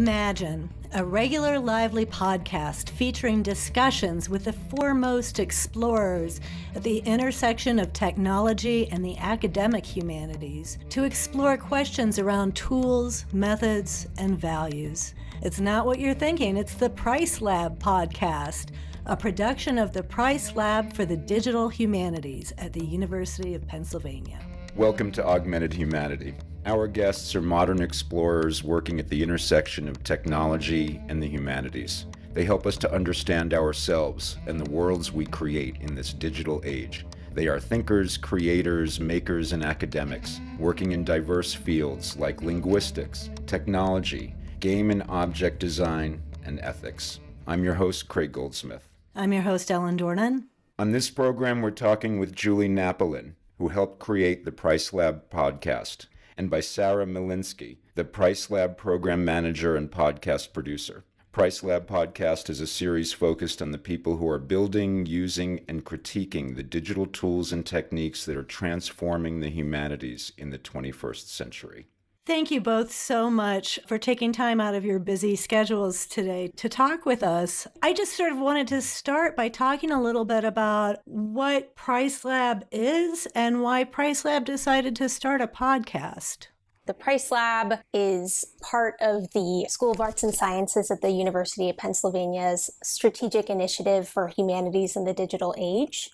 Imagine a regular, lively podcast featuring discussions with the foremost explorers at the intersection of technology and the academic humanities to explore questions around tools, methods, and values. It's not what you're thinking, it's the Price Lab podcast, a production of the Price Lab for the Digital Humanities at the University of Pennsylvania. Welcome to Augmented Humanity. Our guests are modern explorers working at the intersection of technology and the humanities. They help us to understand ourselves and the worlds we create in this digital age. They are thinkers, creators, makers, and academics, working in diverse fields like linguistics, technology, game and object design, and ethics. I'm your host, Craig Goldsmith. I'm your host, Ellen Dornan. On this program, we're talking with Julie Napolin, who helped create the Price Lab podcast and by Sarah Milinski, the Price Lab program manager and podcast producer. Price Lab Podcast is a series focused on the people who are building, using, and critiquing the digital tools and techniques that are transforming the humanities in the 21st century. Thank you both so much for taking time out of your busy schedules today to talk with us. I just sort of wanted to start by talking a little bit about what Price Lab is and why Price Lab decided to start a podcast. The Price Lab is part of the School of Arts and Sciences at the University of Pennsylvania's strategic initiative for humanities in the digital age.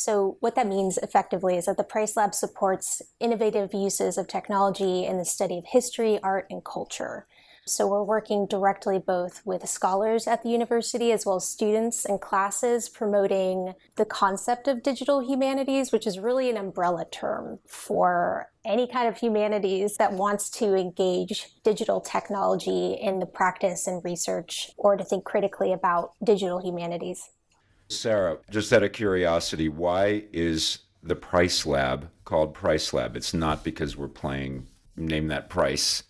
So, what that means effectively is that the Price Lab supports innovative uses of technology in the study of history, art, and culture. So, we're working directly both with scholars at the university as well as students and classes promoting the concept of digital humanities, which is really an umbrella term for any kind of humanities that wants to engage digital technology in the practice and research or to think critically about digital humanities. Sarah, just out of curiosity, why is the Price Lab called Price Lab? It's not because we're playing Name That Price.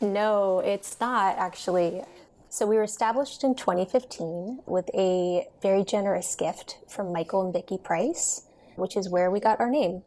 No, it's not actually. So we were established in 2015 with a very generous gift from Michael and Vicki Price, which is where we got our name.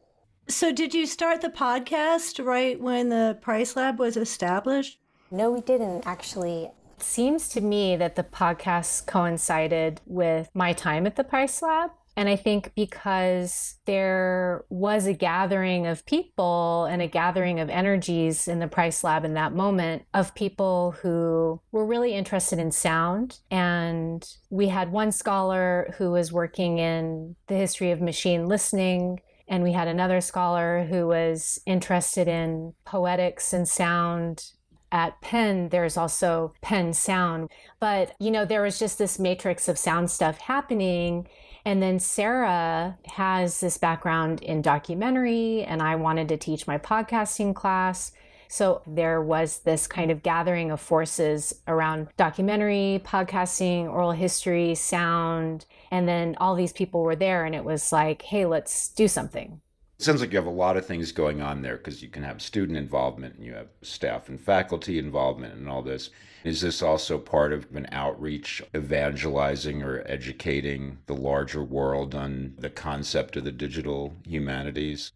So did you start the podcast right when the Price Lab was established? No, we didn't actually seems to me that the podcast coincided with my time at the Price Lab. And I think because there was a gathering of people and a gathering of energies in the Price Lab in that moment of people who were really interested in sound. And we had one scholar who was working in the history of machine listening. And we had another scholar who was interested in poetics and sound at Penn, there's also Penn Sound. But, you know, there was just this matrix of sound stuff happening. And then Sarah has this background in documentary, and I wanted to teach my podcasting class. So there was this kind of gathering of forces around documentary, podcasting, oral history, sound. And then all these people were there, and it was like, hey, let's do something. It sounds like you have a lot of things going on there because you can have student involvement and you have staff and faculty involvement and all this. Is this also part of an outreach, evangelizing or educating the larger world on the concept of the digital humanities?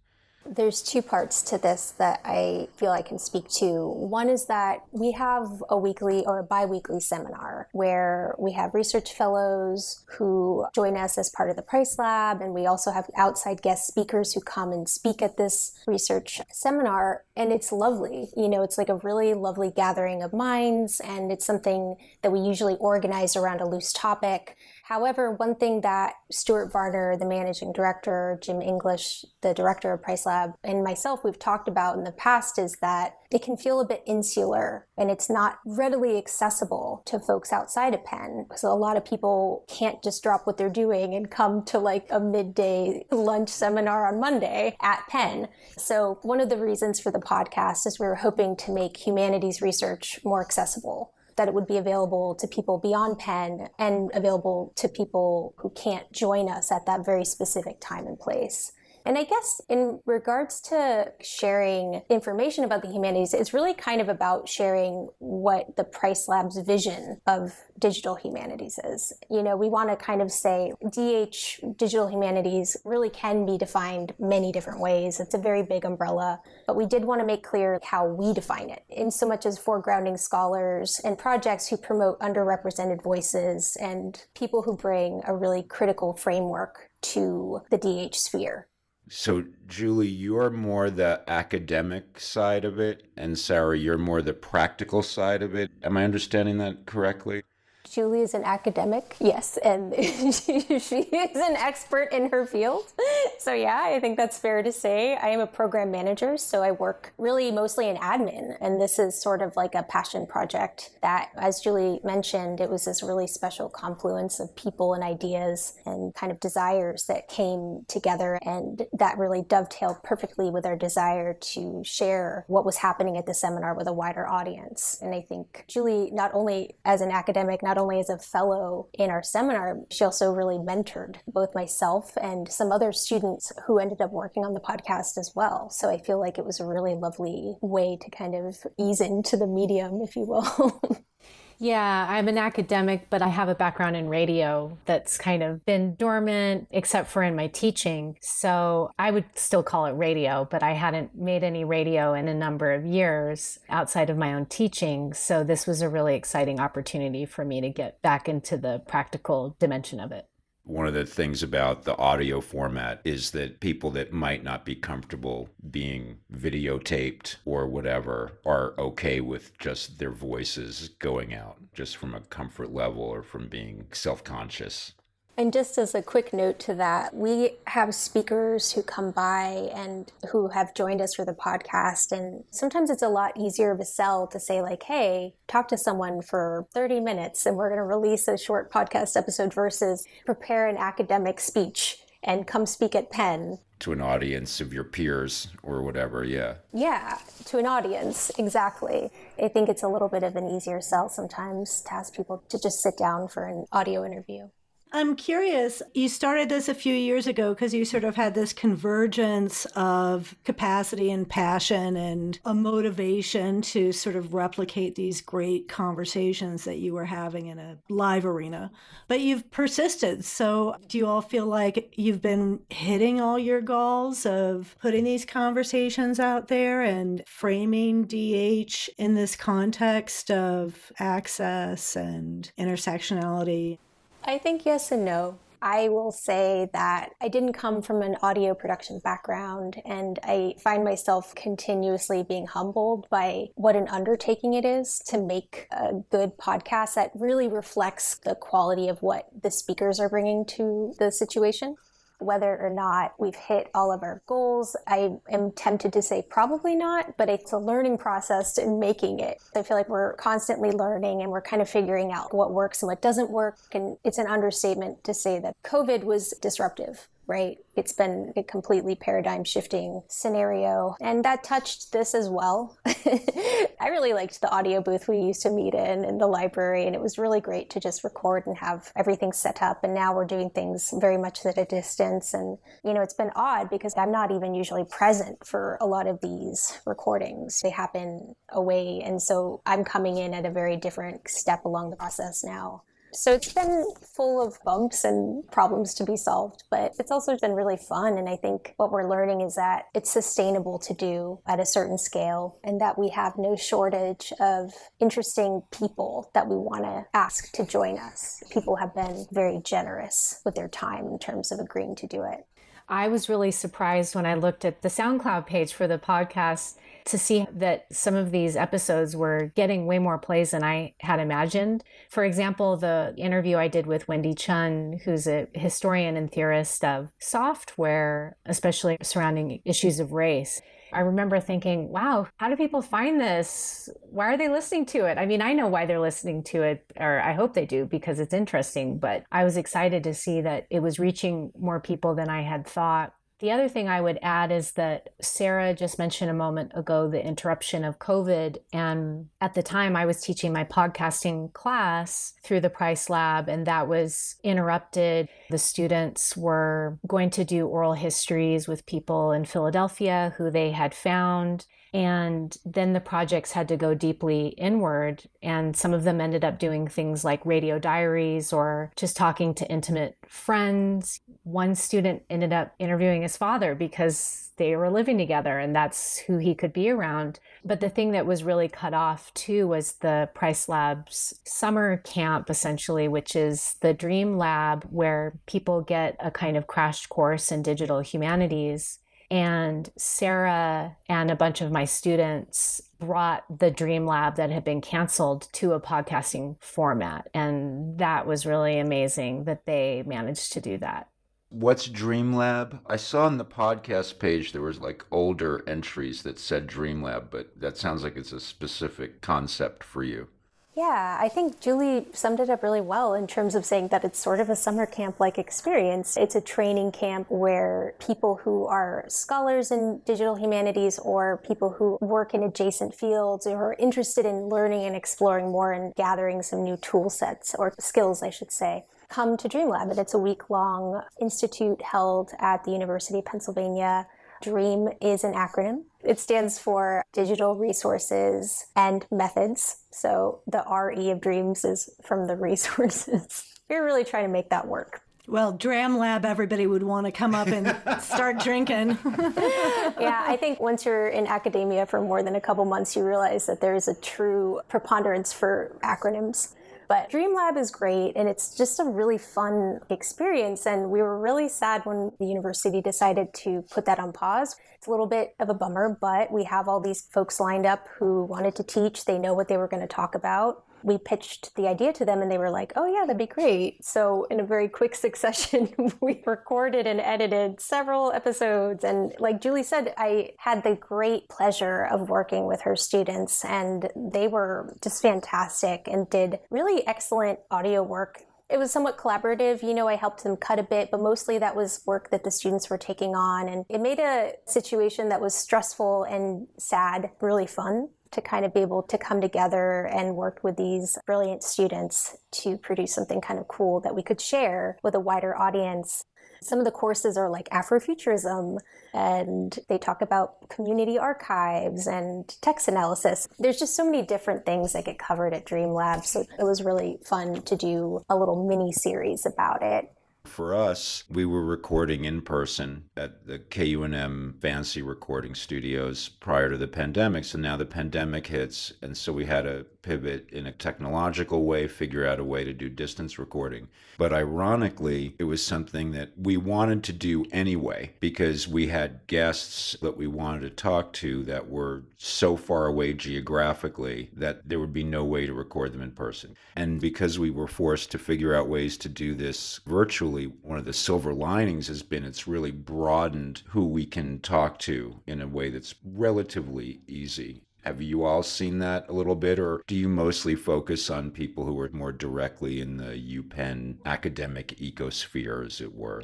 There's two parts to this that I feel I can speak to. One is that we have a weekly or a bi weekly seminar where we have research fellows who join us as part of the Price Lab, and we also have outside guest speakers who come and speak at this research seminar. And it's lovely. You know, it's like a really lovely gathering of minds, and it's something that we usually organize around a loose topic. However, one thing that Stuart Varner, the managing director, Jim English, the director of Price Lab, and myself, we've talked about in the past is that it can feel a bit insular and it's not readily accessible to folks outside of Penn. So a lot of people can't just drop what they're doing and come to like a midday lunch seminar on Monday at Penn. So one of the reasons for the podcast is we were hoping to make humanities research more accessible that it would be available to people beyond Penn and available to people who can't join us at that very specific time and place. And I guess in regards to sharing information about the humanities, it's really kind of about sharing what the Price Lab's vision of digital humanities is. You know, we want to kind of say DH digital humanities really can be defined many different ways. It's a very big umbrella, but we did want to make clear how we define it in so much as foregrounding scholars and projects who promote underrepresented voices and people who bring a really critical framework to the DH sphere. So, Julie, you're more the academic side of it, and Sarah, you're more the practical side of it. Am I understanding that correctly? Julie is an academic, yes, and she, she, is an expert in her field. So, yeah, I think that's fair to say. I am a program manager, so I work really mostly in admin, and this is sort of like a passion project that, as Julie mentioned, it was this really special confluence of people and ideas and kind of desires that came together, and that really dovetailed perfectly with our desire to share what was happening at the seminar with a wider audience. And I think Julie, not only as an academic, not not only as a fellow in our seminar, she also really mentored both myself and some other students who ended up working on the podcast as well. So I feel like it was a really lovely way to kind of ease into the medium, if you will. Yeah, I'm an academic, but I have a background in radio that's kind of been dormant, except for in my teaching. So I would still call it radio, but I hadn't made any radio in a number of years outside of my own teaching. So this was a really exciting opportunity for me to get back into the practical dimension of it one of the things about the audio format is that people that might not be comfortable being videotaped or whatever are okay with just their voices going out just from a comfort level or from being self-conscious and just as a quick note to that, we have speakers who come by and who have joined us for the podcast. And sometimes it's a lot easier of a sell to say, like, hey, talk to someone for 30 minutes and we're going to release a short podcast episode versus prepare an academic speech and come speak at Penn. To an audience of your peers or whatever, yeah. Yeah, to an audience, exactly. I think it's a little bit of an easier sell sometimes to ask people to just sit down for an audio interview. I'm curious, you started this a few years ago because you sort of had this convergence of capacity and passion and a motivation to sort of replicate these great conversations that you were having in a live arena. But you've persisted. So do you all feel like you've been hitting all your goals of putting these conversations out there and framing DH in this context of access and intersectionality? I think yes and no. I will say that I didn't come from an audio production background, and I find myself continuously being humbled by what an undertaking it is to make a good podcast that really reflects the quality of what the speakers are bringing to the situation whether or not we've hit all of our goals. I am tempted to say probably not, but it's a learning process in making it. I feel like we're constantly learning and we're kind of figuring out what works and what doesn't work. And it's an understatement to say that COVID was disruptive right? It's been a completely paradigm shifting scenario. And that touched this as well. I really liked the audio booth we used to meet in in the library, and it was really great to just record and have everything set up. And now we're doing things very much at a distance. And, you know, it's been odd because I'm not even usually present for a lot of these recordings. They happen away. And so I'm coming in at a very different step along the process now. So it's been full of bumps and problems to be solved, but it's also been really fun. And I think what we're learning is that it's sustainable to do at a certain scale and that we have no shortage of interesting people that we want to ask to join us. People have been very generous with their time in terms of agreeing to do it. I was really surprised when I looked at the SoundCloud page for the podcast to see that some of these episodes were getting way more plays than I had imagined. For example, the interview I did with Wendy Chun, who's a historian and theorist of software, especially surrounding issues of race. I remember thinking, wow, how do people find this? Why are they listening to it? I mean, I know why they're listening to it, or I hope they do because it's interesting, but I was excited to see that it was reaching more people than I had thought The other thing I would add is that Sarah just mentioned a moment ago the interruption of COVID. And at the time, I was teaching my podcasting class through the Price Lab, and that was interrupted. The students were going to do oral histories with people in Philadelphia who they had found. And then the projects had to go deeply inward. And some of them ended up doing things like radio diaries or just talking to intimate friends. One student ended up interviewing his father because they were living together and that's who he could be around. But the thing that was really cut off too was the Price Lab's summer camp, essentially, which is the Dream Lab where people get a kind of crash course in digital humanities. And Sarah and a bunch of my students brought the Dream Lab that had been canceled to a podcasting format. And that was really amazing that they managed to do that. What's Dream Lab? I saw on the podcast page there was like older entries that said Dream Lab, but that sounds like it's a specific concept for you. Yeah, I think Julie summed it up really well in terms of saying that it's sort of a summer camp like experience. It's a training camp where people who are scholars in digital humanities or people who work in adjacent fields or are interested in learning and exploring more and gathering some new tool sets or skills, I should say come to DreamLab. And it's a week long institute held at the University of Pennsylvania DREAM is an acronym. It stands for Digital Resources and Methods. So the RE of dreams is from the resources. We're really trying to make that work. Well, Dram Lab, everybody would want to come up and start drinking. yeah, I think once you're in academia for more than a couple months, you realize that there is a true preponderance for acronyms. But DreamLab is great and it's just a really fun experience. And we were really sad when the university decided to put that on pause. It's a little bit of a bummer, but we have all these folks lined up who wanted to teach. They know what they were going to talk about we pitched the idea to them and they were like, oh, yeah, that'd be great. So, in a very quick succession, we recorded and edited several episodes. And, like Julie said, I had the great pleasure of working with her students, and they were just fantastic and did really excellent audio work it was somewhat collaborative. You know, I helped them cut a bit, but mostly that was work that the students were taking on. And it made a situation that was stressful and sad really fun to kind of be able to come together and work with these brilliant students to produce something kind of cool that we could share with a wider audience. Some of the courses are like Afrofuturism, and they talk about community archives and text analysis. There's just so many different things that get covered at Dream Lab, so it was really fun to do a little mini series about it. For us, we were recording in person at the KUNM fancy recording studios prior to the pandemic. So now the pandemic hits, and so we had to pivot in a technological way, figure out a way to do distance recording. But ironically, it was something that we wanted to do anyway because we had guests that we wanted to talk to that were so far away geographically that there would be no way to record them in person. And because we were forced to figure out ways to do this virtually, one of the silver linings has been it's really broadened who we can talk to in a way that's relatively easy. Have you all seen that a little bit, or do you mostly focus on people who are more directly in the UPenn academic ecosphere, as it were?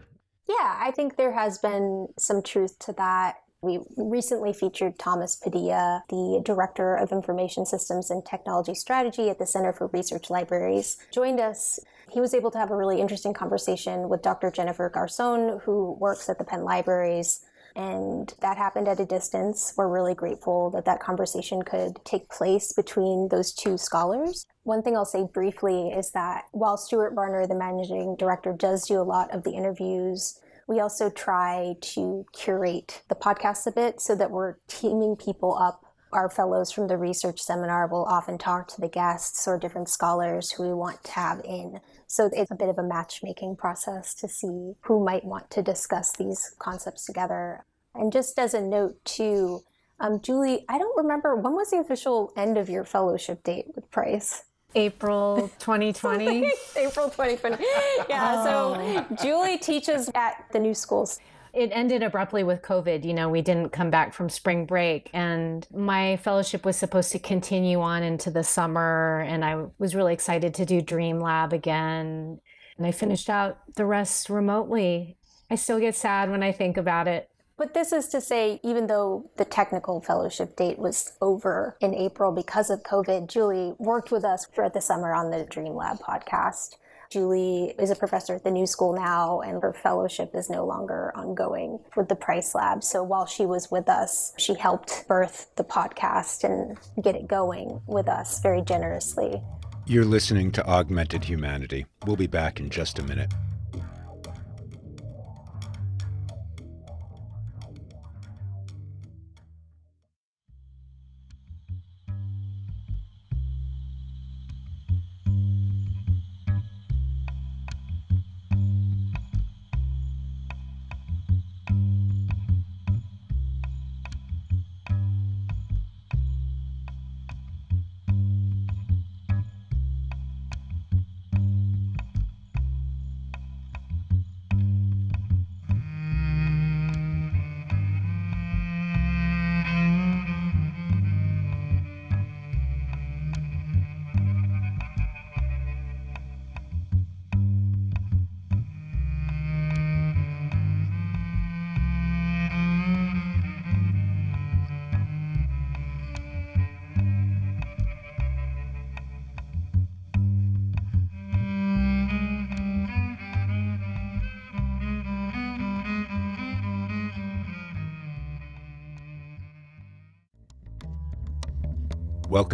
Yeah, I think there has been some truth to that. We recently featured Thomas Padilla, the Director of Information Systems and Technology Strategy at the Center for Research Libraries, joined us. He was able to have a really interesting conversation with Dr. Jennifer Garcon, who works at the Penn Libraries and that happened at a distance. We're really grateful that that conversation could take place between those two scholars. One thing I'll say briefly is that while Stuart Varner, the managing director, does do a lot of the interviews, we also try to curate the podcast a bit so that we're teaming people up our fellows from the research seminar will often talk to the guests or different scholars who we want to have in. So it's a bit of a matchmaking process to see who might want to discuss these concepts together. And just as a note, too, um, Julie, I don't remember when was the official end of your fellowship date with Price? April 2020. April 2020. Yeah, oh. so Julie teaches at the new schools it ended abruptly with COVID. You know, we didn't come back from spring break, and my fellowship was supposed to continue on into the summer. And I was really excited to do Dream Lab again. And I finished out the rest remotely. I still get sad when I think about it. But this is to say, even though the technical fellowship date was over in April because of COVID, Julie worked with us throughout the summer on the Dream Lab podcast. Julie is a professor at the New School now, and her fellowship is no longer ongoing with the Price Lab. So while she was with us, she helped birth the podcast and get it going with us very generously. You're listening to Augmented Humanity. We'll be back in just a minute.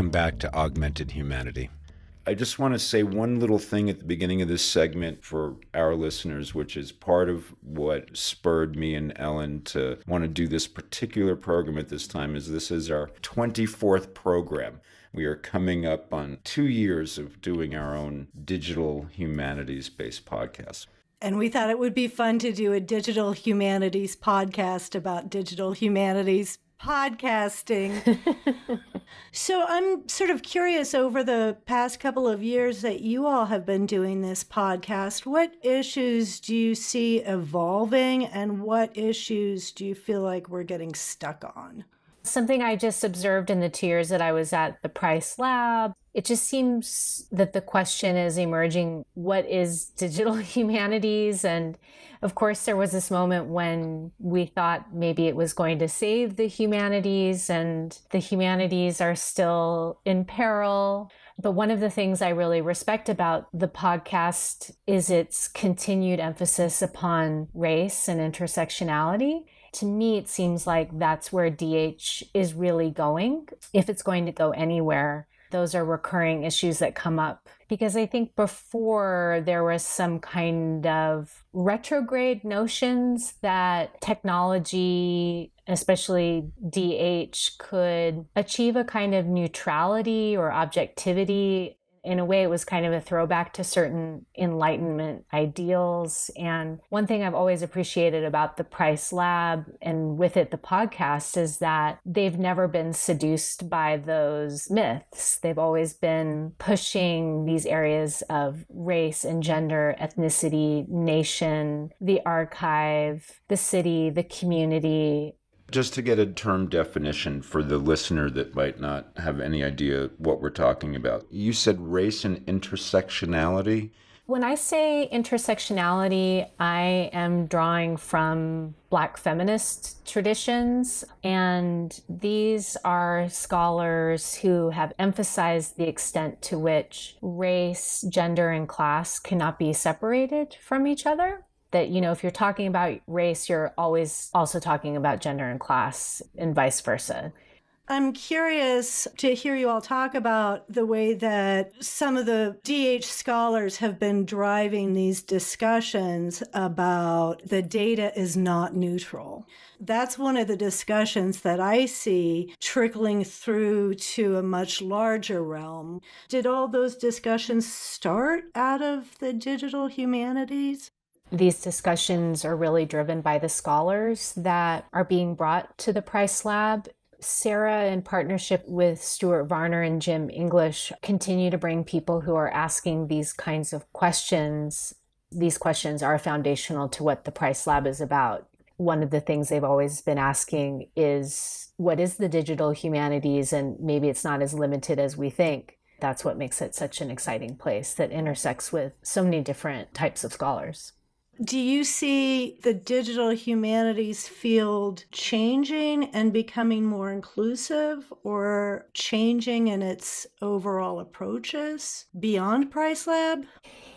Welcome back to Augmented Humanity. I just want to say one little thing at the beginning of this segment for our listeners, which is part of what spurred me and Ellen to want to do this particular program at this time is this is our 24th program. We are coming up on two years of doing our own digital humanities based podcast. And we thought it would be fun to do a digital humanities podcast about digital humanities podcasting. so I'm sort of curious over the past couple of years that you all have been doing this podcast, what issues do you see evolving and what issues do you feel like we're getting stuck on? Something I just observed in the two years that I was at the Price Lab, it just seems that the question is emerging what is digital humanities? And of course, there was this moment when we thought maybe it was going to save the humanities, and the humanities are still in peril. But one of the things I really respect about the podcast is its continued emphasis upon race and intersectionality. To me, it seems like that's where DH is really going, if it's going to go anywhere those are recurring issues that come up. Because I think before there was some kind of retrograde notions that technology, especially DH, could achieve a kind of neutrality or objectivity in a way, it was kind of a throwback to certain Enlightenment ideals. And one thing I've always appreciated about the Price Lab and with it, the podcast, is that they've never been seduced by those myths. They've always been pushing these areas of race and gender, ethnicity, nation, the archive, the city, the community, just to get a term definition for the listener that might not have any idea what we're talking about, you said race and intersectionality. When I say intersectionality, I am drawing from Black feminist traditions. And these are scholars who have emphasized the extent to which race, gender, and class cannot be separated from each other that you know if you're talking about race you're always also talking about gender and class and vice versa I'm curious to hear you all talk about the way that some of the DH scholars have been driving these discussions about the data is not neutral. That's one of the discussions that I see trickling through to a much larger realm. Did all those discussions start out of the digital humanities? These discussions are really driven by the scholars that are being brought to the Price Lab. Sarah, in partnership with Stuart Varner and Jim English, continue to bring people who are asking these kinds of questions. These questions are foundational to what the Price Lab is about. One of the things they've always been asking is what is the digital humanities? And maybe it's not as limited as we think. That's what makes it such an exciting place that intersects with so many different types of scholars. Do you see the digital humanities field changing and becoming more inclusive or changing in its overall approaches beyond Price Lab?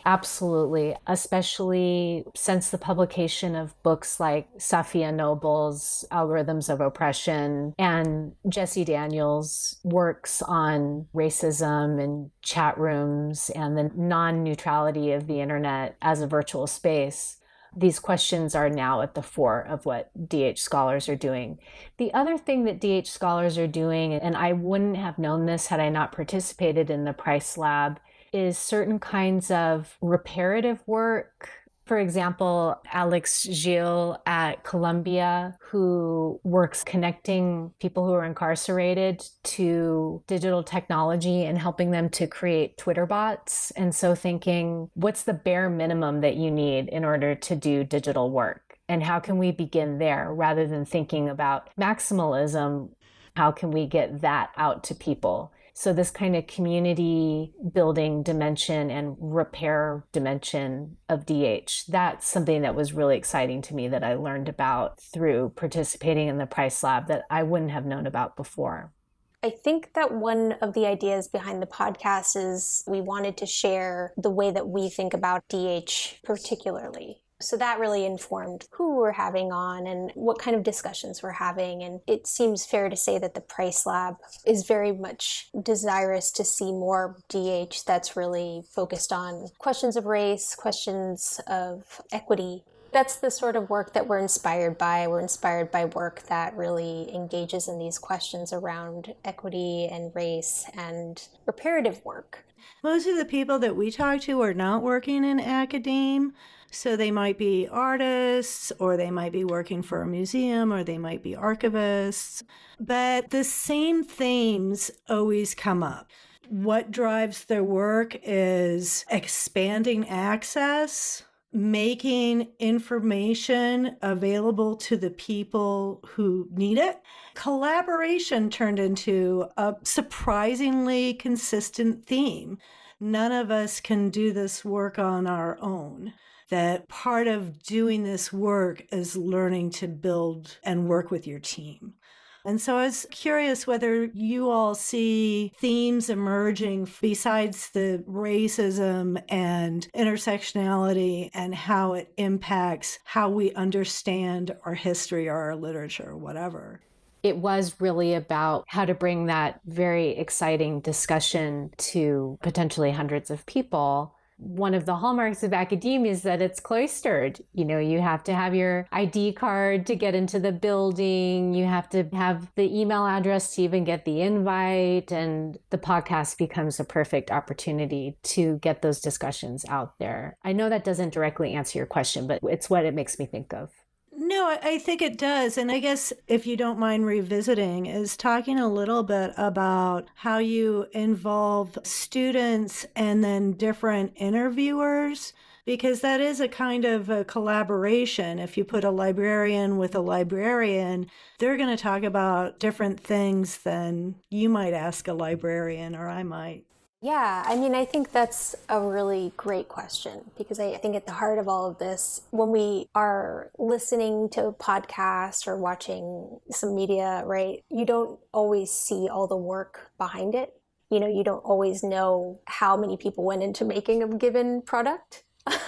Absolutely, especially since the publication of books like Safiya Noble's Algorithms of Oppression and Jessie Daniels' works on racism and chat rooms and the non neutrality of the internet as a virtual space these questions are now at the fore of what DH scholars are doing. The other thing that DH scholars are doing, and I wouldn't have known this had I not participated in the Price Lab, is certain kinds of reparative work. For example, Alex Gil at Columbia, who works connecting people who are incarcerated to digital technology and helping them to create Twitter bots. And so, thinking, what's the bare minimum that you need in order to do digital work? And how can we begin there rather than thinking about maximalism? How can we get that out to people? So, this kind of community building dimension and repair dimension of DH, that's something that was really exciting to me that I learned about through participating in the Price Lab that I wouldn't have known about before. I think that one of the ideas behind the podcast is we wanted to share the way that we think about DH particularly. So that really informed who we're having on and what kind of discussions we're having. And it seems fair to say that the Price Lab is very much desirous to see more DH that's really focused on questions of race, questions of equity. That's the sort of work that we're inspired by. We're inspired by work that really engages in these questions around equity and race and reparative work. Most of the people that we talk to are not working in academe. So they might be artists, or they might be working for a museum, or they might be archivists. But the same themes always come up. What drives their work is expanding access, making information available to the people who need it. Collaboration turned into a surprisingly consistent theme. None of us can do this work on our own that part of doing this work is learning to build and work with your team. And so I was curious whether you all see themes emerging besides the racism and intersectionality and how it impacts how we understand our history or our literature or whatever. It was really about how to bring that very exciting discussion to potentially hundreds of people one of the hallmarks of academia is that it's cloistered. You know, you have to have your ID card to get into the building. You have to have the email address to even get the invite. And the podcast becomes a perfect opportunity to get those discussions out there. I know that doesn't directly answer your question, but it's what it makes me think of. No, I think it does. And I guess if you don't mind revisiting, is talking a little bit about how you involve students and then different interviewers because that is a kind of a collaboration. If you put a librarian with a librarian, they're going to talk about different things than you might ask a librarian or I might. Yeah, I mean, I think that's a really great question because I think at the heart of all of this, when we are listening to a podcast or watching some media, right, you don't always see all the work behind it. You know, you don't always know how many people went into making a given product.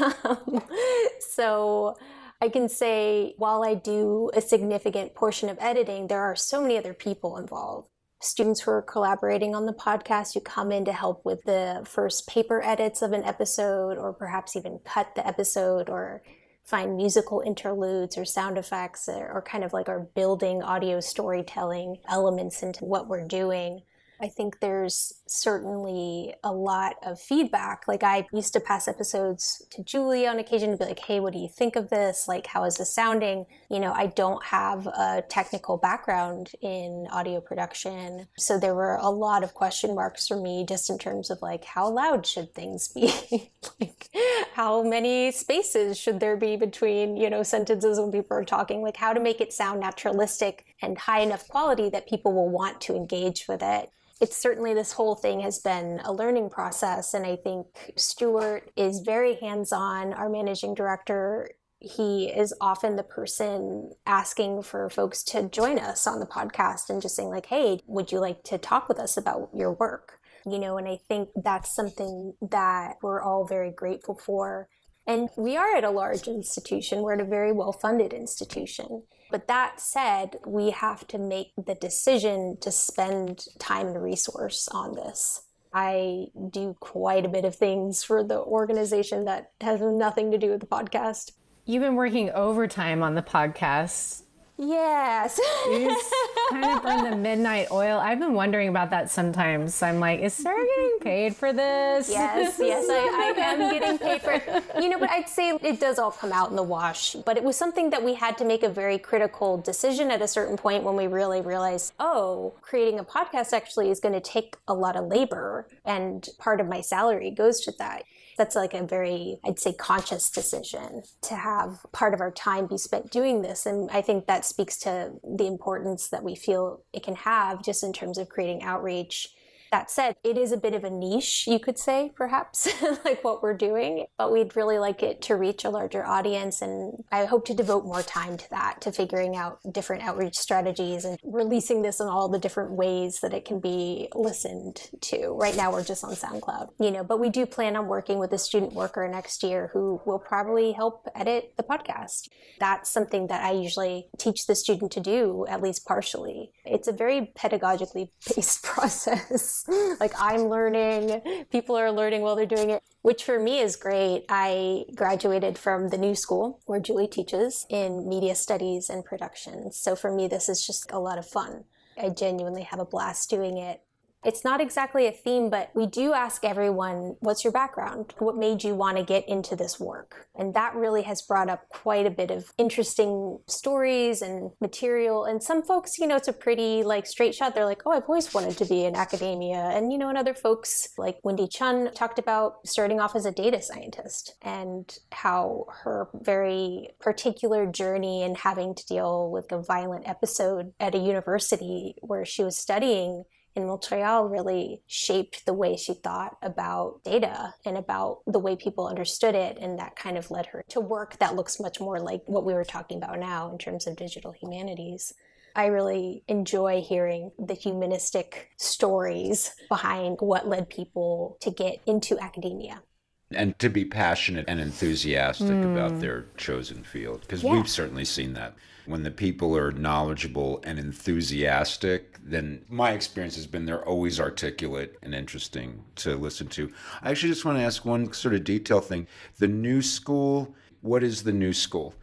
so, I can say while I do a significant portion of editing, there are so many other people involved students who are collaborating on the podcast You come in to help with the first paper edits of an episode or perhaps even cut the episode or find musical interludes or sound effects or, or kind of like are building audio storytelling elements into what we're doing. I think there's certainly a lot of feedback. Like I used to pass episodes to Julie on occasion to be like, hey, what do you think of this? Like, how is this sounding? You know, I don't have a technical background in audio production. So there were a lot of question marks for me just in terms of like, how loud should things be? like, how many spaces should there be between, you know, sentences when people are talking? Like, how to make it sound naturalistic and high enough quality that people will want to engage with it it's certainly this whole thing has been a learning process. And I think Stuart is very hands on. Our managing director he is often the person asking for folks to join us on the podcast and just saying, like, hey, would you like to talk with us about your work? You know, and I think that's something that we're all very grateful for. And we are at a large institution, we're at a very well funded institution. But that said, we have to make the decision to spend time and resource on this. I do quite a bit of things for the organization that has nothing to do with the podcast. You've been working overtime on the podcast. Yes. just kind of burn the midnight oil. I've been wondering about that sometimes. I'm like, is Sarah getting paid for this? Yes, yes, I, I am getting paid for it. You know, but I'd say it does all come out in the wash. But it was something that we had to make a very critical decision at a certain point when we really realized, oh, creating a podcast actually is going to take a lot of labor, and part of my salary goes to that that's like a very, I'd say, conscious decision to have part of our time be spent doing this. And I think that speaks to the importance that we feel it can have just in terms of creating outreach that said, it is a bit of a niche, you could say, perhaps, like what we're doing, but we'd really like it to reach a larger audience. And I hope to devote more time to that, to figuring out different outreach strategies and releasing this in all the different ways that it can be listened to. Right now, we're just on SoundCloud, you know, but we do plan on working with a student worker next year who will probably help edit the podcast. That's something that I usually teach the student to do, at least partially. It's a very pedagogically based process. Like I'm learning, people are learning while they're doing it, which for me is great. I graduated from the new school where Julie teaches in media studies and production. So for me, this is just a lot of fun. I genuinely have a blast doing it. It's not exactly a theme, but we do ask everyone, what's your background? What made you want to get into this work? And that really has brought up quite a bit of interesting stories and material. And some folks, you know, it's a pretty like straight shot. They're like, oh, I've always wanted to be in academia. And, you know, and other folks like Wendy Chun talked about starting off as a data scientist and how her very particular journey and having to deal with a violent episode at a university where she was studying in Montreal really shaped the way she thought about data and about the way people understood it. And that kind of led her to work that looks much more like what we were talking about now in terms of digital humanities. I really enjoy hearing the humanistic stories behind what led people to get into academia and to be passionate and enthusiastic mm. about their chosen field because yeah. we've certainly seen that when the people are knowledgeable and enthusiastic then my experience has been they're always articulate and interesting to listen to i actually just want to ask one sort of detail thing the new school what is the new school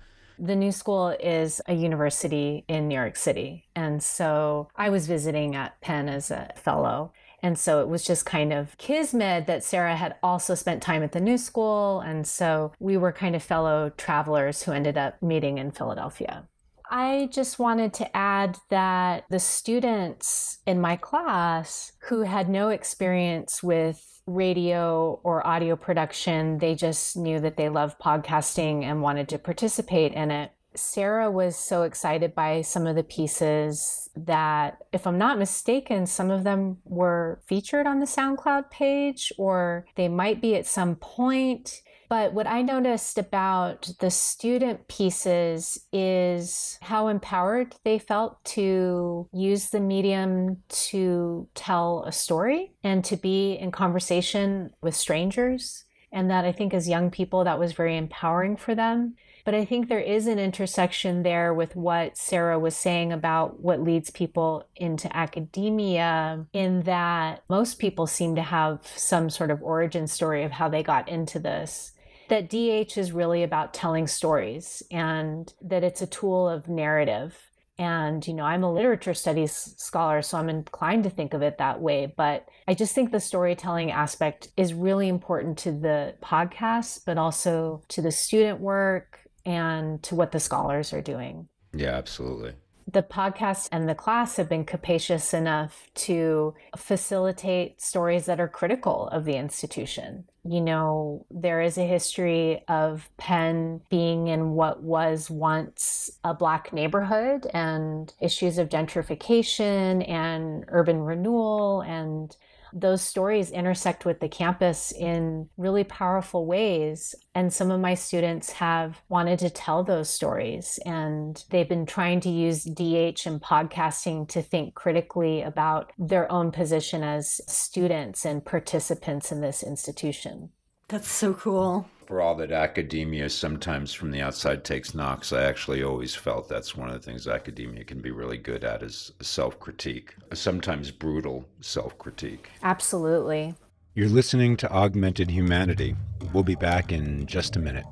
the new school is a university in New York City. And so I was visiting at Penn as a fellow. And so it was just kind of kismet that Sarah had also spent time at the new school. And so we were kind of fellow travelers who ended up meeting in Philadelphia. I just wanted to add that the students in my class who had no experience with radio or audio production, they just knew that they loved podcasting and wanted to participate in it. Sarah was so excited by some of the pieces that, if I'm not mistaken, some of them were featured on the SoundCloud page, or they might be at some point. But what I noticed about the student pieces is how empowered they felt to use the medium to tell a story and to be in conversation with strangers. And that I think as young people, that was very empowering for them. But I think there is an intersection there with what Sarah was saying about what leads people into academia, in that most people seem to have some sort of origin story of how they got into this. That DH is really about telling stories and that it's a tool of narrative. And, you know, I'm a literature studies scholar, so I'm inclined to think of it that way. But I just think the storytelling aspect is really important to the podcast, but also to the student work and to what the scholars are doing. Yeah, absolutely. The podcast and the class have been capacious enough to facilitate stories that are critical of the institution. You know, there is a history of Penn being in what was once a Black neighborhood and issues of gentrification and urban renewal and those stories intersect with the campus in really powerful ways. And some of my students have wanted to tell those stories, and they've been trying to use DH and podcasting to think critically about their own position as students and participants in this institution. That's so cool. For all that academia sometimes from the outside takes knocks, I actually always felt that's one of the things academia can be really good at is self critique, a sometimes brutal self critique. Absolutely. You're listening to Augmented Humanity. We'll be back in just a minute.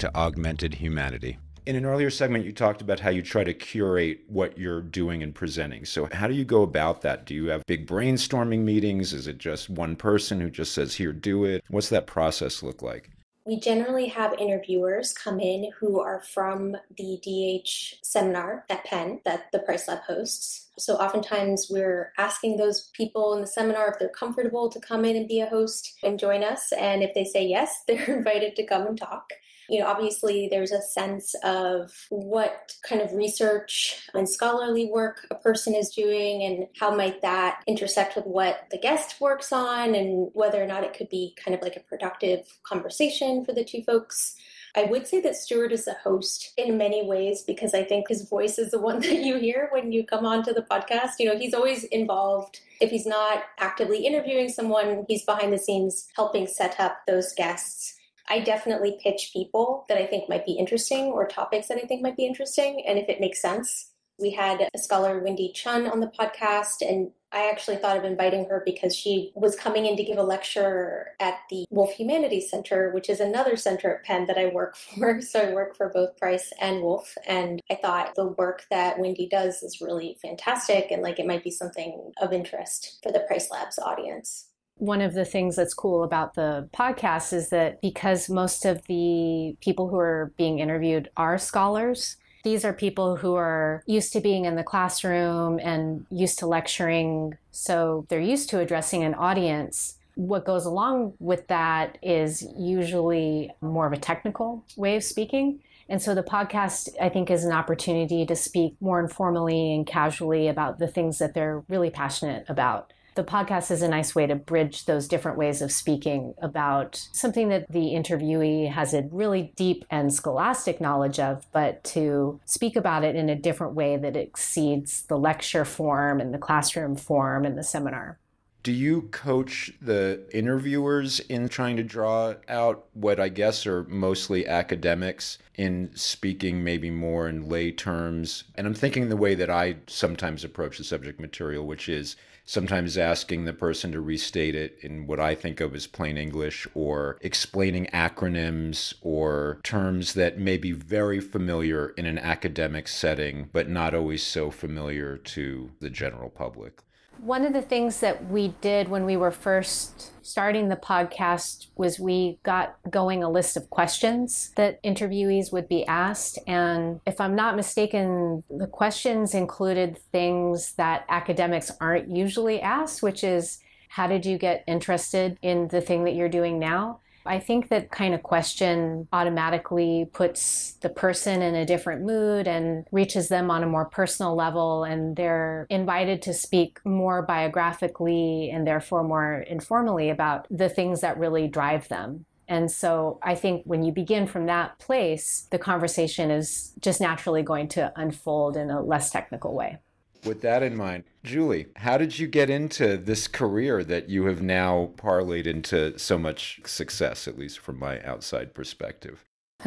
To Augmented Humanity. In an earlier segment, you talked about how you try to curate what you're doing and presenting. So, how do you go about that? Do you have big brainstorming meetings? Is it just one person who just says, here, do it? What's that process look like? We generally have interviewers come in who are from the DH seminar at Penn that the Price Lab hosts. So oftentimes we're asking those people in the seminar if they're comfortable to come in and be a host and join us. And if they say yes, they're invited to come and talk. You know, obviously there's a sense of what kind of research and scholarly work a person is doing and how might that intersect with what the guest works on and whether or not it could be kind of like a productive conversation for the two folks. I would say that Stewart is a host in many ways because I think his voice is the one that you hear when you come onto the podcast. You know, he's always involved. If he's not actively interviewing someone, he's behind the scenes helping set up those guests. I definitely pitch people that I think might be interesting or topics that I think might be interesting. And if it makes sense, we had a scholar, Wendy Chun, on the podcast, and I actually thought of inviting her because she was coming in to give a lecture at the Wolf Humanities Center, which is another center at Penn that I work for. So I work for both Price and Wolf. And I thought the work that Wendy does is really fantastic and like it might be something of interest for the Price Labs audience one of the things that's cool about the podcast is that because most of the people who are being interviewed are scholars, these are people who are used to being in the classroom and used to lecturing, so they're used to addressing an audience. What goes along with that is usually more of a technical way of speaking. And so the podcast, I think, is an opportunity to speak more informally and casually about the things that they're really passionate about the podcast is a nice way to bridge those different ways of speaking about something that the interviewee has a really deep and scholastic knowledge of, but to speak about it in a different way that exceeds the lecture form and the classroom form and the seminar. Do you coach the interviewers in trying to draw out what I guess are mostly academics in speaking maybe more in lay terms? And I'm thinking the way that I sometimes approach the subject material, which is sometimes asking the person to restate it in what I think of as plain English or explaining acronyms or terms that may be very familiar in an academic setting, but not always so familiar to the general public. One of the things that we did when we were first starting the podcast was we got going a list of questions that interviewees would be asked. And if I'm not mistaken, the questions included things that academics aren't usually asked, which is how did you get interested in the thing that you're doing now? I think that kind of question automatically puts the person in a different mood and reaches them on a more personal level, and they're invited to speak more biographically and therefore more informally about the things that really drive them. And so I think when you begin from that place, the conversation is just naturally going to unfold in a less technical way. With that in mind, Julie, how did you get into this career that you have now parlayed into so much success, at least from my outside perspective?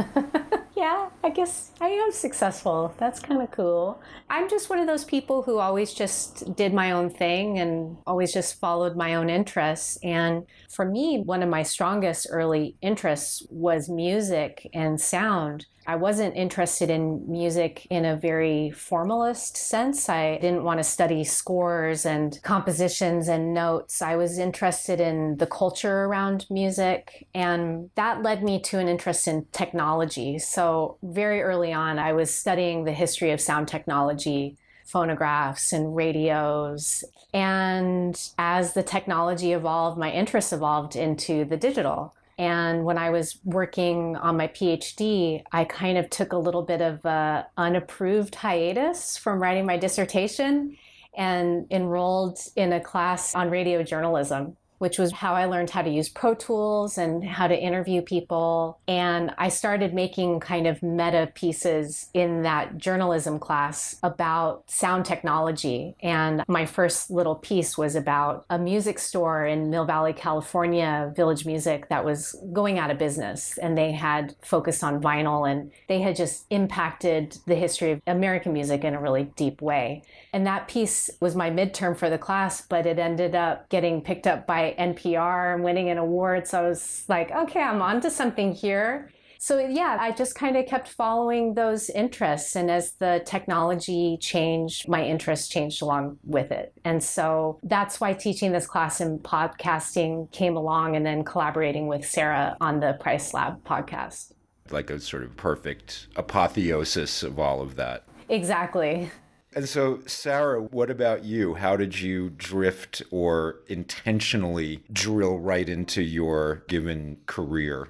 yeah, I guess I am successful. That's kind of cool. I'm just one of those people who always just did my own thing and always just followed my own interests. And for me, one of my strongest early interests was music and sound. I wasn't interested in music in a very formalist sense. I didn't want to study scores and compositions and notes. I was interested in the culture around music, and that led me to an interest in technology. So, very early on, I was studying the history of sound technology phonographs and radios. And as the technology evolved, my interests evolved into the digital. And when I was working on my PhD, I kind of took a little bit of a unapproved hiatus from writing my dissertation and enrolled in a class on radio journalism which was how I learned how to use Pro Tools and how to interview people. And I started making kind of meta pieces in that journalism class about sound technology. And my first little piece was about a music store in Mill Valley, California, Village Music, that was going out of business. And they had focused on vinyl and they had just impacted the history of American music in a really deep way. And that piece was my midterm for the class, but it ended up getting picked up by NPR and winning an award. So I was like, okay, I'm on to something here. So yeah, I just kind of kept following those interests. And as the technology changed, my interests changed along with it. And so that's why teaching this class in podcasting came along and then collaborating with Sarah on the Price Lab podcast. Like a sort of perfect apotheosis of all of that. Exactly. And so, Sarah, what about you? How did you drift or intentionally drill right into your given career?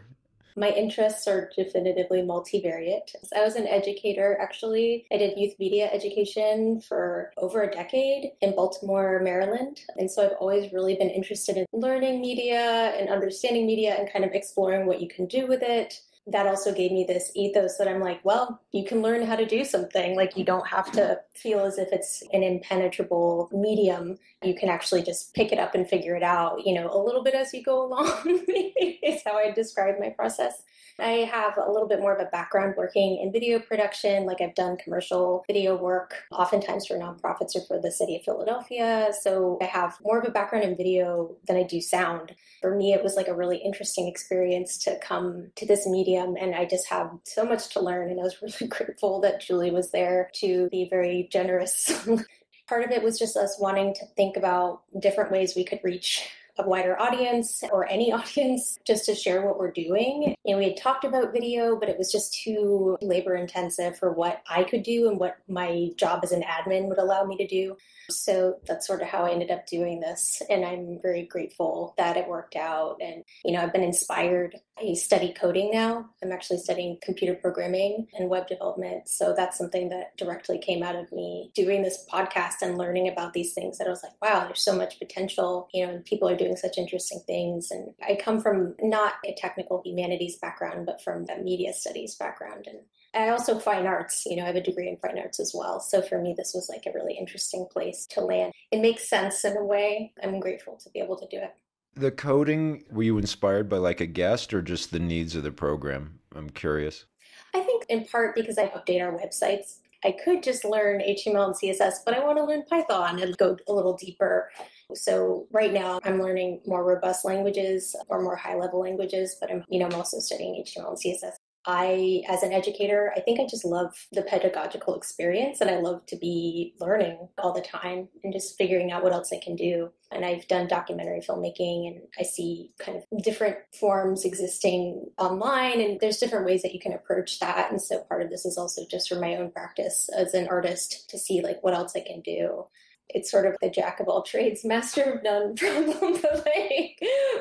My interests are definitively multivariate. I was an educator, actually. I did youth media education for over a decade in Baltimore, Maryland. And so I've always really been interested in learning media and understanding media and kind of exploring what you can do with it that also gave me this ethos that I'm like, well, you can learn how to do something. Like, you don't have to feel as if it's an impenetrable medium. You can actually just pick it up and figure it out, you know, a little bit as you go along, is how I describe my process. I have a little bit more of a background working in video production. Like I've done commercial video work, oftentimes for nonprofits or for the city of Philadelphia. So I have more of a background in video than I do sound. For me, it was like a really interesting experience to come to this medium. And I just have so much to learn. And I was really grateful that Julie was there to be very generous. Part of it was just us wanting to think about different ways we could reach a wider audience or any audience just to share what we're doing. And we had talked about video, but it was just too labor intensive for what I could do and what my job as an admin would allow me to do. So that's sort of how I ended up doing this. And I'm very grateful that it worked out. And, you know, I've been inspired. I study coding now. I'm actually studying computer programming and web development. So that's something that directly came out of me doing this podcast and learning about these things that I was like, wow, there's so much potential, you know, and people are doing such interesting things. And I come from not a technical humanities background, but from a media studies background. And I also fine arts, you know, I have a degree in fine arts as well. So for me, this was like a really interesting place to land. It makes sense in a way. I'm grateful to be able to do it. The coding, were you inspired by like a guest or just the needs of the program? I'm curious. I think in part because I update our websites. I could just learn HTML and CSS, but I want to learn Python and go a little deeper. So right now I'm learning more robust languages or more high level languages, but I'm, you know, I'm also studying HTML and CSS. I, as an educator, I think I just love the pedagogical experience and I love to be learning all the time and just figuring out what else I can do. And I've done documentary filmmaking and I see kind of different forms existing online and there's different ways that you can approach that. And so part of this is also just for my own practice as an artist to see like what else I can do it's sort of the jack of all trades, master of none problem,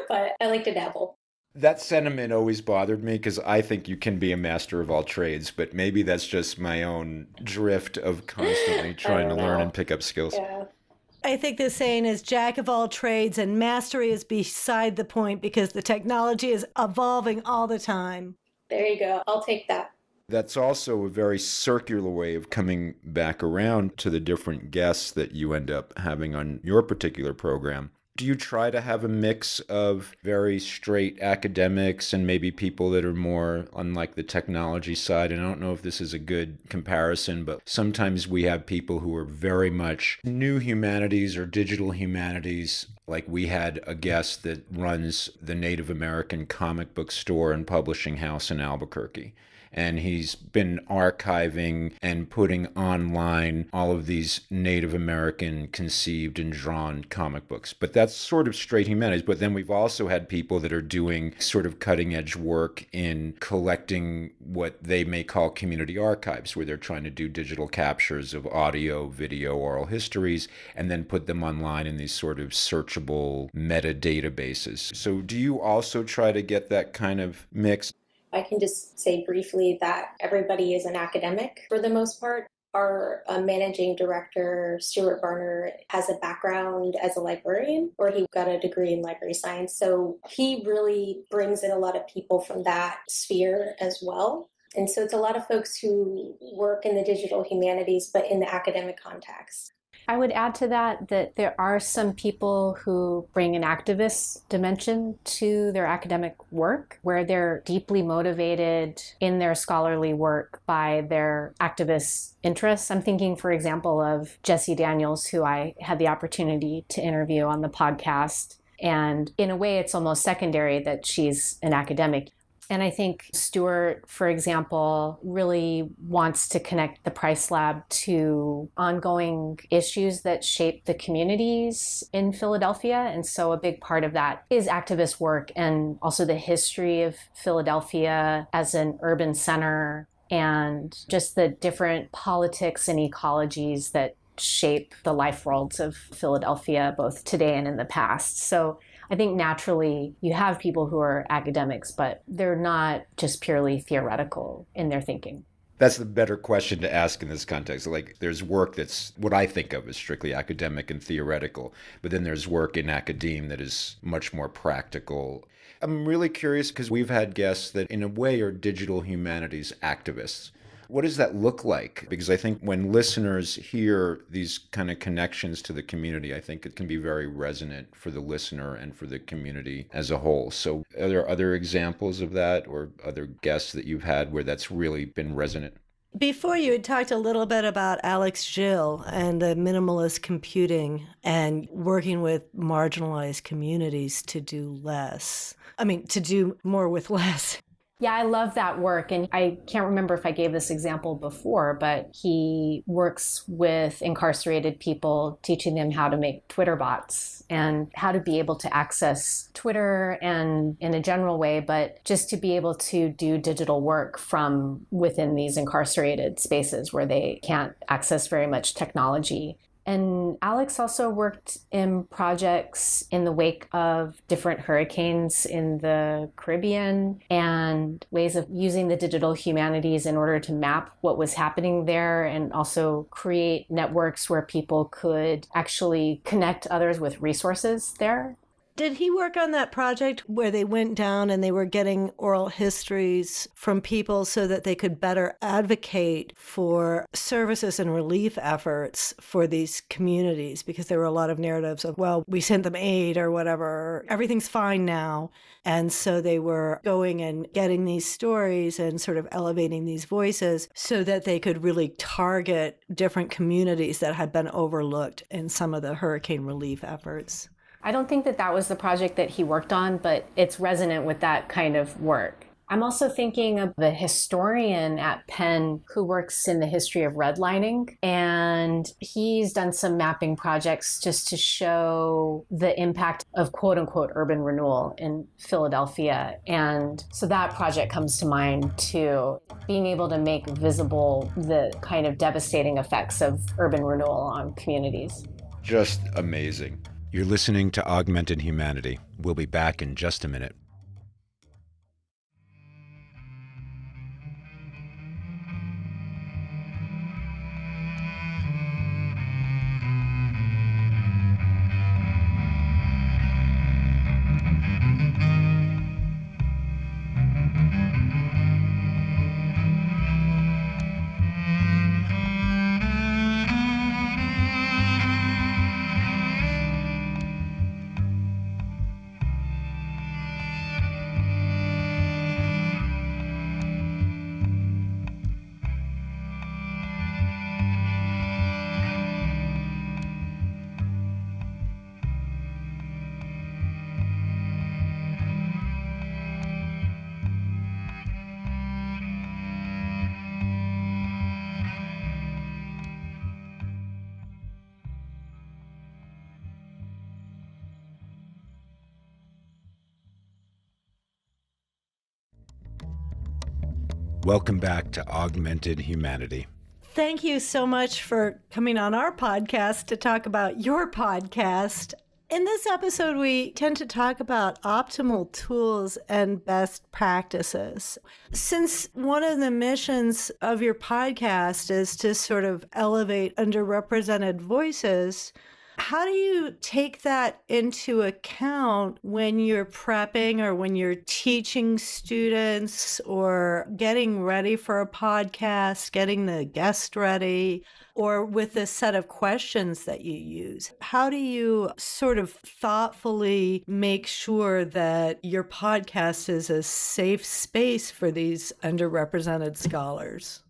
but, I like to dabble. That sentiment always bothered me because I think you can be a master of all trades, but maybe that's just my own drift of constantly trying to know. learn and pick up skills. Yeah. I think the saying is jack of all trades and mastery is beside the point because the technology is evolving all the time. There you go. I'll take that. That's also a very circular way of coming back around to the different guests that you end up having on your particular program. Do you try to have a mix of very straight academics and maybe people that are more on like the technology side? And I don't know if this is a good comparison, but sometimes we have people who are very much new humanities or digital humanities. Like we had a guest that runs the Native American comic book store and publishing house in Albuquerque and he's been archiving and putting online all of these Native American conceived and drawn comic books. But that's sort of straight humanities. But then we've also had people that are doing sort of cutting edge work in collecting what they may call community archives, where they're trying to do digital captures of audio, video, oral histories, and then put them online in these sort of searchable meta databases. So, do you also try to get that kind of mix? I can just say briefly that everybody is an academic for the most part. Our uh, managing director, Stewart Varner, has a background as a librarian, or he got a degree in library science. So he really brings in a lot of people from that sphere as well. And so it's a lot of folks who work in the digital humanities, but in the academic context. I would add to that that there are some people who bring an activist dimension to their academic work where they're deeply motivated in their scholarly work by their activist interests. I'm thinking, for example, of Jessie Daniels, who I had the opportunity to interview on the podcast. And in a way, it's almost secondary that she's an academic. And I think Stewart, for example, really wants to connect the Price Lab to ongoing issues that shape the communities in Philadelphia. And so a big part of that is activist work and also the history of Philadelphia as an urban center and just the different politics and ecologies that shape the life worlds of Philadelphia, both today and in the past. So I think naturally you have people who are academics, but they're not just purely theoretical in their thinking. That's the better question to ask in this context. Like, there's work that's what I think of as strictly academic and theoretical, but then there's work in academe that is much more practical. I'm really curious because we've had guests that, in a way, are digital humanities activists what does that look like? Because I think when listeners hear these kind of connections to the community, I think it can be very resonant for the listener and for the community as a whole. So, are there other examples of that or other guests that you've had where that's really been resonant? Before you had talked a little bit about Alex Gil and the minimalist computing and working with marginalized communities to do less. I mean, to do more with less. Yeah, I love that work. And I can't remember if I gave this example before, but he works with incarcerated people, teaching them how to make Twitter bots and how to be able to access Twitter and in a general way, but just to be able to do digital work from within these incarcerated spaces where they can't access very much technology. And Alex also worked in projects in the wake of different hurricanes in the Caribbean and ways of using the digital humanities in order to map what was happening there and also create networks where people could actually connect others with resources there. Did he work on that project where they went down and they were getting oral histories from people so that they could better advocate for services and relief efforts for these communities? Because there were a lot of narratives of, well, we sent them aid or whatever, everything's fine now. And so they were going and getting these stories and sort of elevating these voices so that they could really target different communities that had been overlooked in some of the hurricane relief efforts. I don't think that that was the project that he worked on, but it's resonant with that kind of work. I'm also thinking of the historian at Penn who works in the history of redlining, and he's done some mapping projects just to show the impact of quote unquote urban renewal in Philadelphia. And so that project comes to mind too. Being able to make visible the kind of devastating effects of urban renewal on communities. Just amazing. You're listening to Augmented Humanity. We'll be back in just a minute. Welcome back to Augmented Humanity. Thank you so much for coming on our podcast to talk about your podcast. In this episode, we tend to talk about optimal tools and best practices. Since one of the missions of your podcast is to sort of elevate underrepresented voices, how do you take that into account when you're prepping or when you're teaching students or getting ready for a podcast, getting the guest ready? or with the set of questions that you use. How do you sort of thoughtfully make sure that your podcast is a safe space for these underrepresented scholars?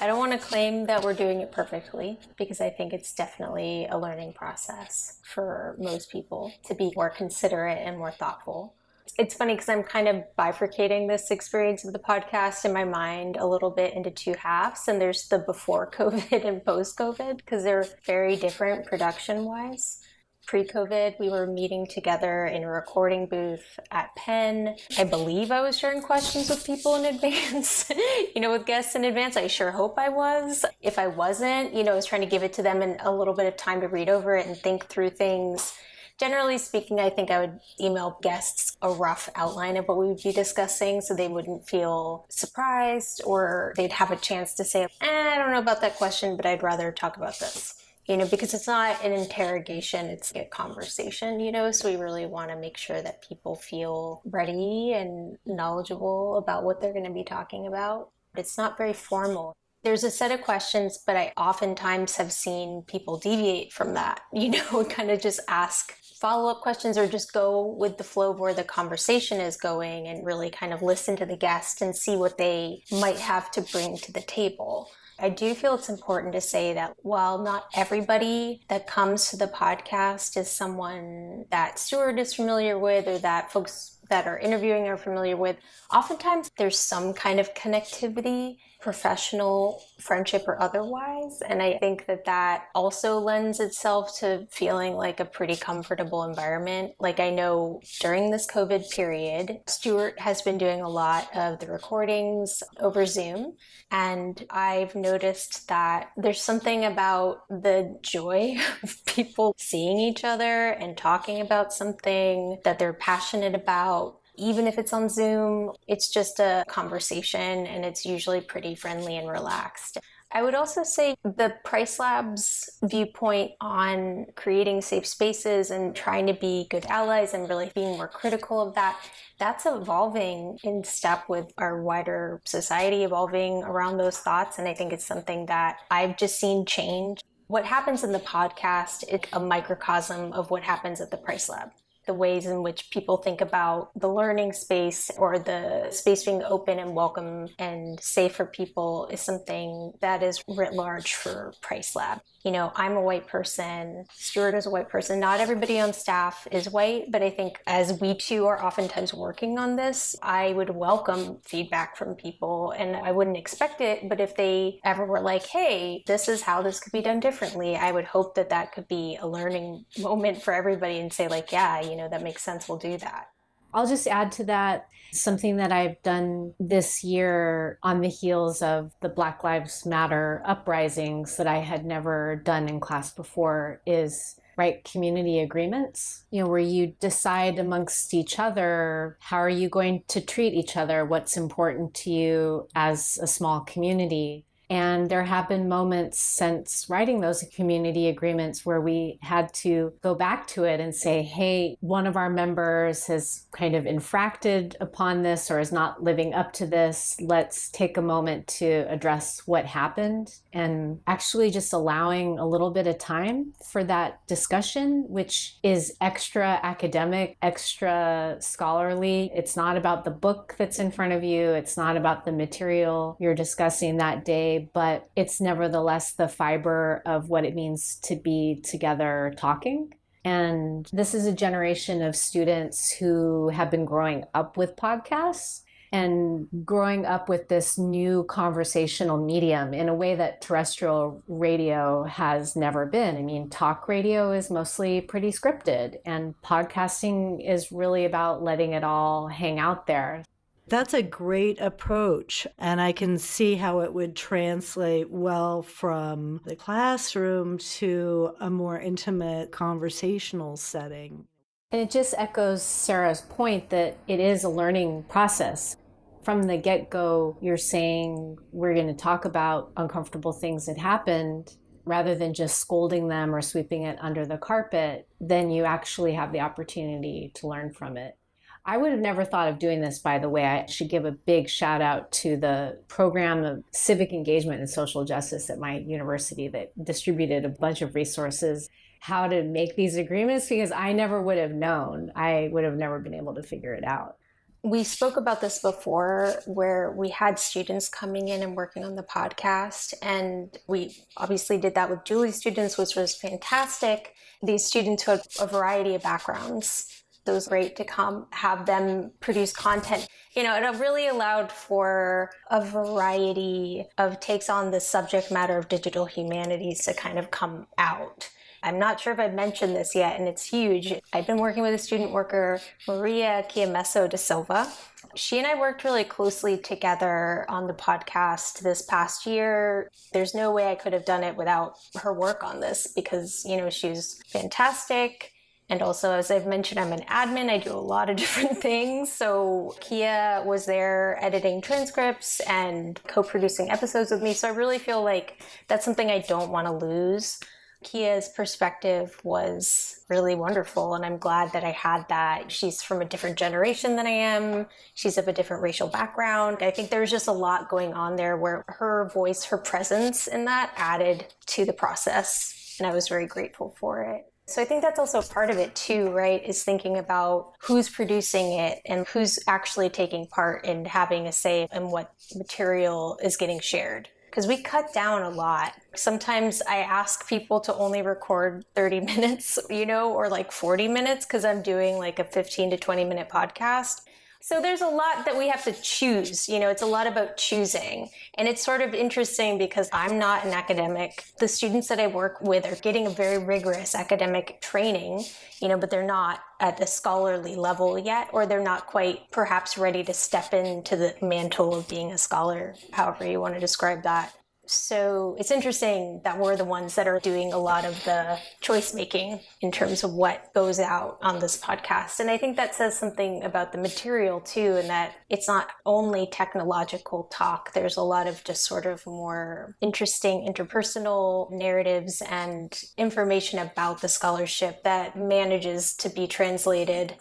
I don't want to claim that we're doing it perfectly because I think it's definitely a learning process for most people to be more considerate and more thoughtful it's funny because I'm kind of bifurcating this experience of the podcast in my mind a little bit into two halves. And there's the before COVID and post COVID because they're very different production wise. Pre COVID, we were meeting together in a recording booth at Penn. I believe I was sharing questions with people in advance, you know, with guests in advance. I sure hope I was. If I wasn't, you know, I was trying to give it to them in a little bit of time to read over it and think through things generally speaking, I think I would email guests a rough outline of what we would be discussing so they wouldn't feel surprised or they'd have a chance to say, eh, I don't know about that question, but I'd rather talk about this. You know, because it's not an interrogation, it's a conversation, you know, so we really want to make sure that people feel ready and knowledgeable about what they're going to be talking about. It's not very formal there's a set of questions, but I oftentimes have seen people deviate from that, you know, kind of just ask follow up questions or just go with the flow of where the conversation is going and really kind of listen to the guest and see what they might have to bring to the table. I do feel it's important to say that while not everybody that comes to the podcast is someone that Stewart is familiar with or that folks that are interviewing are familiar with, oftentimes there's some kind of connectivity professional friendship or otherwise. And I think that that also lends itself to feeling like a pretty comfortable environment. Like I know during this COVID period, Stewart has been doing a lot of the recordings over Zoom. And I've noticed that there's something about the joy of people seeing each other and talking about something that they're passionate about even if it's on Zoom, it's just a conversation and it's usually pretty friendly and relaxed. I would also say the Price Lab's viewpoint on creating safe spaces and trying to be good allies and really being more critical of that, that's evolving in step with our wider society evolving around those thoughts. And I think it's something that I've just seen change. What happens in the podcast is a microcosm of what happens at the Price Lab the ways in which people think about the learning space or the space being open and welcome and safe for people is something that is writ large for Price Lab. You know, I'm a white person, Stewart is a white person. Not everybody on staff is white, but I think as we two are oftentimes working on this, I would welcome feedback from people and I wouldn't expect it. But if they ever were like, hey, this is how this could be done differently, I would hope that that could be a learning moment for everybody and say, like, yeah, you know, that makes sense, we'll do that. I'll just add to that something that I've done this year on the heels of the Black Lives Matter uprisings that I had never done in class before is write community agreements, you know, where you decide amongst each other how are you going to treat each other, what's important to you as a small community. And there have been moments since writing those community agreements where we had to go back to it and say, hey, one of our members has kind of infracted upon this or is not living up to this. Let's take a moment to address what happened and actually just allowing a little bit of time for that discussion, which is extra academic, extra scholarly. It's not about the book that's in front of you, it's not about the material you're discussing that day but it's nevertheless the fiber of what it means to be together talking. And this is a generation of students who have been growing up with podcasts and growing up with this new conversational medium in a way that terrestrial radio has never been. I mean, talk radio is mostly pretty scripted, and podcasting is really about letting it all hang out there That's a great approach. And I can see how it would translate well from the classroom to a more intimate conversational setting. And it just echoes Sarah's point that it is a learning process. From the get go, you're saying we're going to talk about uncomfortable things that happened rather than just scolding them or sweeping it under the carpet. Then you actually have the opportunity to learn from it. I would have never thought of doing this, by the way. I should give a big shout out to the program of civic engagement and social justice at my university that distributed a bunch of resources how to make these agreements because I never would have known. I would have never been able to figure it out. We spoke about this before where we had students coming in and working on the podcast. And we obviously did that with Julie's students, which was fantastic. These students had a variety of backgrounds. It was great to come have them produce content. You know, it really allowed for a variety of takes on the subject matter of digital humanities to kind of come out. I'm not sure if I've mentioned this yet, and it's huge. I've been working with a student worker, Maria Chiamesso da Silva. She and I worked really closely together on the podcast this past year. There's no way I could have done it without her work on this because, you know, she's fantastic. And also, as I've mentioned, I'm an admin. I do a lot of different things. So Kia was there editing transcripts and co producing episodes with me. So I really feel like that's something I don't want to lose. Kia's perspective was really wonderful, and I'm glad that I had that. She's from a different generation than I am. She's of a different racial background. I think there's just a lot going on there where her voice, her presence in that added to the process, and I was very grateful for it. So I think that's also part of it too, right? Is thinking about who's producing it and who's actually taking part in having a say in what material is getting shared because we cut down a lot. Sometimes I ask people to only record 30 minutes, you know, or like 40 minutes because I'm doing like a 15 to 20 minute podcast. So there's a lot that we have to choose. You know, it's a lot about choosing. And it's sort of interesting because I'm not an academic. The students that I work with are getting a very rigorous academic training, you know, but they're not at the scholarly level yet, or they're not quite perhaps ready to step into the mantle of being a scholar, however you want to describe that. So it's interesting that we're the ones that are doing a lot of the choice making in terms of what goes out on this podcast. And I think that says something about the material too, and that it's not only technological talk. There's a lot of just sort of more interesting interpersonal narratives and information about the scholarship that manages to be translated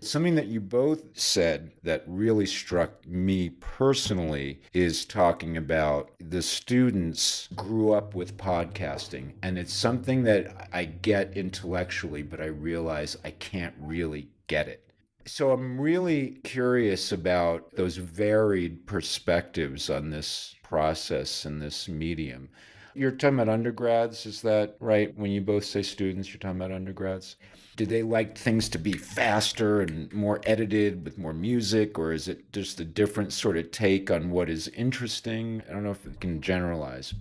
Something that you both said that really struck me personally is talking about the students grew up with podcasting. And it's something that I get intellectually, but I realize I can't really get it. So I'm really curious about those varied perspectives on this process and this medium. You're talking about undergrads, is that right? When you both say students, you're talking about undergrads? Do they like things to be faster and more edited with more music, or is it just a different sort of take on what is interesting? I don't know if it can generalize.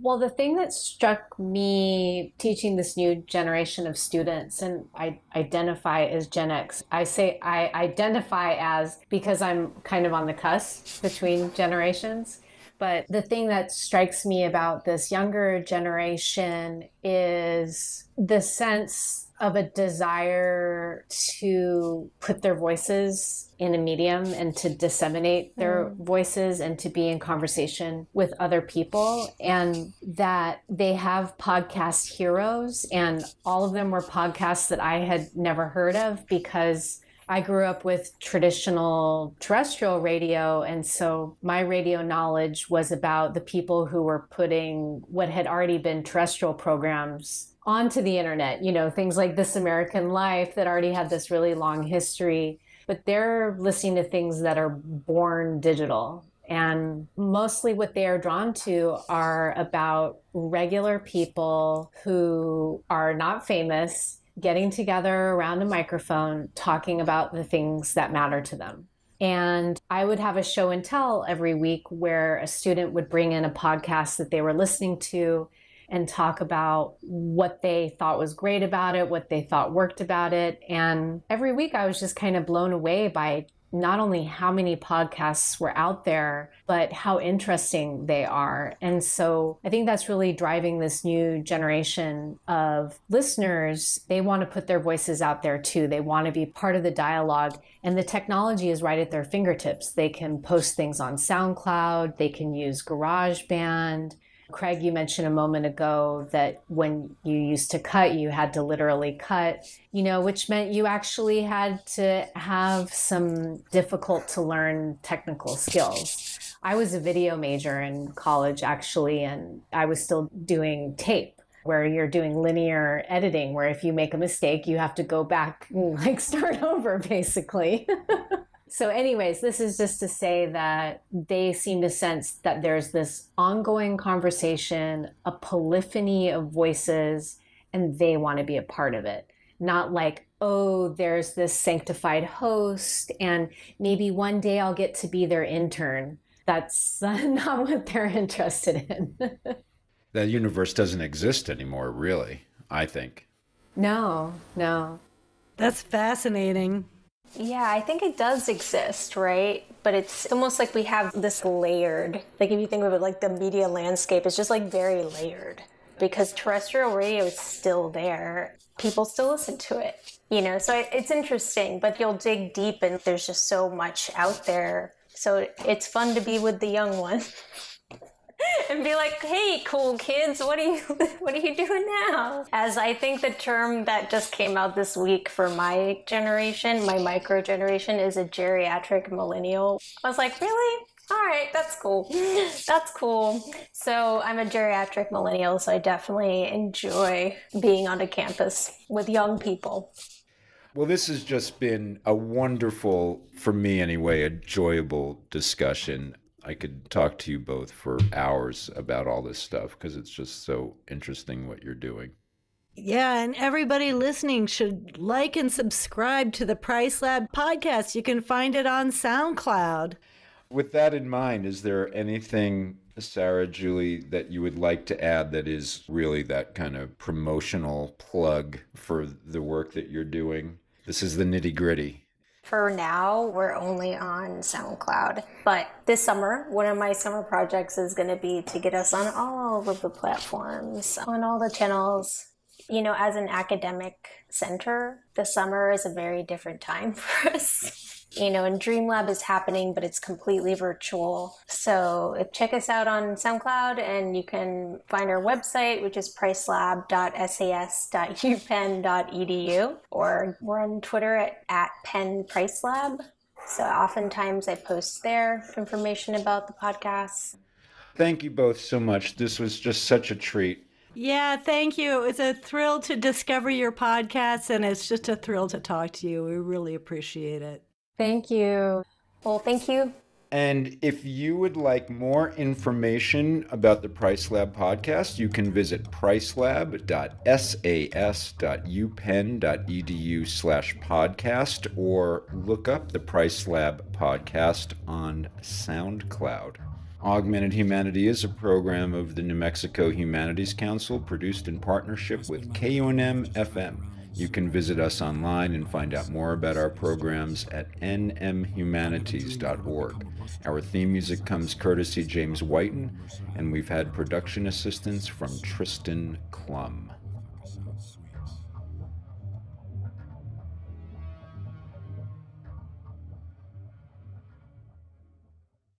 Well, the thing that struck me teaching this new generation of students, and I identify as Gen X, I say I identify as because I'm kind of on the cusp between generations. But the thing that strikes me about this younger generation is the sense of a desire to put their voices in a medium and to disseminate their mm. voices and to be in conversation with other people and that they have podcast heroes and all of them were podcasts that I had never heard of because I grew up with traditional terrestrial radio, and so my radio knowledge was about the people who were putting what had already been terrestrial programs onto the internet, you know, things like This American Life that already have this really long history, but they're listening to things that are born digital. And mostly what they are drawn to are about regular people who are not famous getting together around a microphone talking about the things that matter to them. And I would have a show and tell every week where a student would bring in a podcast that they were listening to and talk about what they thought was great about it, what they thought worked about it. And every week I was just kind of blown away by not only how many podcasts were out there, but how interesting they are. And so I think that's really driving this new generation of listeners. They want to put their voices out there too. They want to be part of the dialogue. And the technology is right at their fingertips. They can post things on SoundCloud, they can use GarageBand. Craig, you mentioned a moment ago that when you used to cut, you had to literally cut, you know, which meant you actually had to have some difficult to learn technical skills. I was a video major in college, actually, and I was still doing tape where you're doing linear editing, where if you make a mistake, you have to go back and like start over, basically. So, anyways, this is just to say that they seem to sense that there's this ongoing conversation, a polyphony of voices, and they want to be a part of it. Not like, oh, there's this sanctified host, and maybe one day I'll get to be their intern. That's not what they're interested in. that universe doesn't exist anymore, really, I think. No, no. That's fascinating. Yeah, I think it does exist, right? But it's almost like we have this layered. Like if you think of it like the media landscape is just like very layered because terrestrial radio is still there. People still listen to it, you know? So it's interesting, but you'll dig deep and there's just so much out there. So it's fun to be with the young ones. and be like, "Hey, cool kids, what are you what are you doing now?" As I think the term that just came out this week for my generation, my micro generation, is a geriatric millennial. I was like, "Really?" All right, that's cool. That's cool. So I'm a geriatric millennial, so I definitely enjoy being on a campus with young people. Well, this has just been a wonderful, for me anyway, enjoyable discussion. I could talk to you both for hours about all this stuff because it's just so interesting what you're doing. Yeah, and everybody listening should like and subscribe to the Price Lab podcast. You can find it on SoundCloud. With that in mind, is there anything, Sarah, Julie, that you would like to add that is really that kind of promotional plug for the work that you're doing? This is the nitty gritty. For now, we're only on SoundCloud. But this summer, one of my summer projects is going to be to get us on all of the platforms, on all the channels. You know, as an academic center, the summer is a very different time for us you know, and Dreamlab is happening, but it's completely virtual. So check us out on SoundCloud and you can find our website, which is pricelab.sas.upenn.edu, or we're on Twitter at, at Penn Pricelab. So oftentimes I post there information about the podcast. Thank you both so much. This was just such a treat. Yeah, thank you. It's a thrill to discover your podcast, and it's just a thrill to talk to you. We really appreciate it. Thank you. Well, thank you. And if you would like more information about the Price Lab podcast, you can visit pricelab.sas.upenn.edu slash podcast or look up the Price Lab podcast on SoundCloud. Augmented Humanity is a program of the New Mexico Humanities Council produced in partnership with KUNM FM. You can visit us online and find out more about our programs at nmhumanities.org. Our theme music comes courtesy James Whiten, and we've had production assistance from Tristan Klum.